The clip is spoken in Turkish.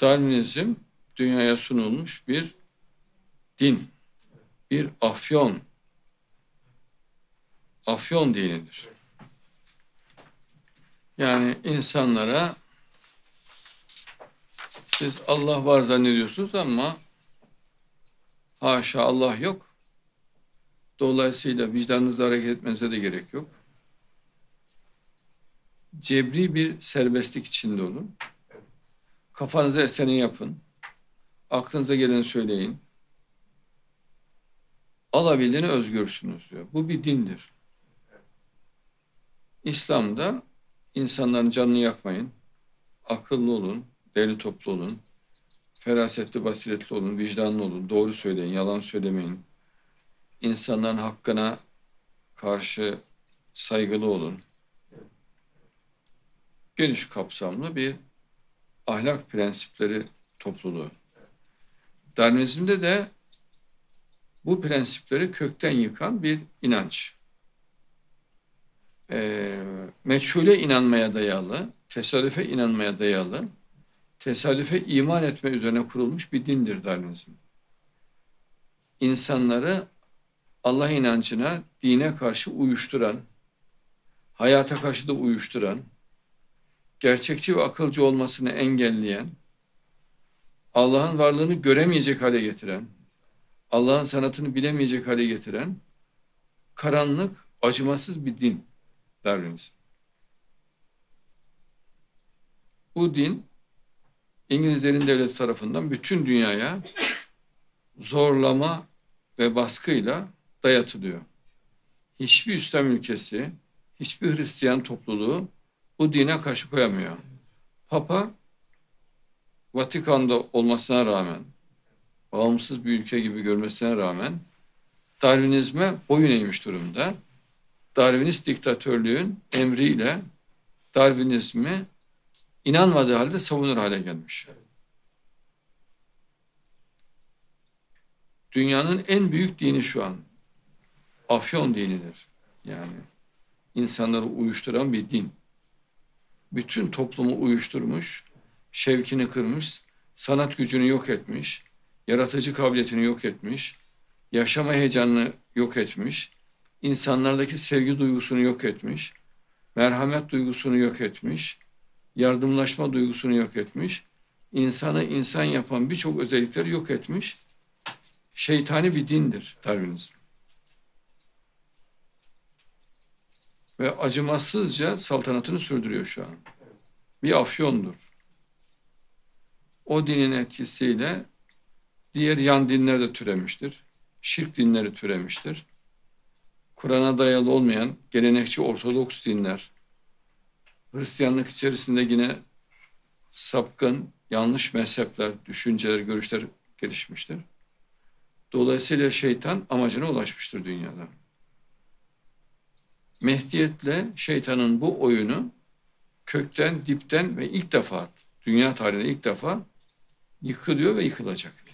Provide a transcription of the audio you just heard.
Darwinizm dünyaya sunulmuş bir din, bir afyon, afyon dinidir. Yani insanlara siz Allah var zannediyorsunuz ama haşa Allah yok. Dolayısıyla vicdanınızla hareket etmenize de gerek yok. Cebri bir serbestlik içinde olun. Kafanıza eseni yapın. Aklınıza geleni söyleyin. Alabildiğine özgürsünüz diyor. Bu bir dindir. İslam'da insanların canını yakmayın. Akıllı olun, deli toplu olun. Ferasetli, basiretli olun, vicdanlı olun. Doğru söyleyin, yalan söylemeyin. İnsanların hakkına karşı saygılı olun. Geniş kapsamlı bir ahlak prensipleri topluluğu. Darwinizmde de bu prensipleri kökten yıkan bir inanç. E, meçhule inanmaya dayalı, tesadüfe inanmaya dayalı, tesadüfe iman etme üzerine kurulmuş bir dindir Darwinizm. İnsanları Allah inancına, dine karşı uyuşturan, hayata karşı da uyuşturan, gerçekçi ve akılcı olmasını engelleyen, Allah'ın varlığını göremeyecek hale getiren, Allah'ın sanatını bilemeyecek hale getiren karanlık, acımasız bir din Darwinizm. Bu din İngilizlerin devleti tarafından bütün dünyaya zorlama ve baskıyla dayatılıyor. Hiçbir İslam ülkesi, hiçbir Hristiyan topluluğu bu dine karşı koyamıyor. Papa Vatikan'da olmasına rağmen, bağımsız bir ülke gibi görmesine rağmen Darwinizme boyun eğmiş durumda. Darwinist diktatörlüğün emriyle Darwinizmi inanmadığı halde savunur hale gelmiş. Dünyanın en büyük dini şu an Afyon dinidir. Yani insanları uyuşturan bir din. Bütün toplumu uyuşturmuş, şevkini kırmış, sanat gücünü yok etmiş, yaratıcı kabiliyetini yok etmiş, yaşama heyecanını yok etmiş, insanlardaki sevgi duygusunu yok etmiş, merhamet duygusunu yok etmiş, yardımlaşma duygusunu yok etmiş, insanı insan yapan birçok özellikleri yok etmiş, şeytani bir dindir Darwinizm. Ve acımasızca saltanatını sürdürüyor şu an. Bir afyondur. O dinin etkisiyle diğer yan dinler de türemiştir. Şirk dinleri türemiştir. Kur'an'a dayalı olmayan gelenekçi Ortodoks dinler, Hristiyanlık içerisinde yine sapkın, yanlış mezhepler, düşünceler, görüşler gelişmiştir. Dolayısıyla şeytan amacına ulaşmıştır dünyada. Mehdiyetle şeytanın bu oyunu kökten, dipten ve ilk defa, dünya tarihinde ilk defa yıkılıyor ve yıkılacak.